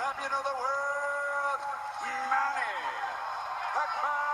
champion of the world, Manny Pacquiao.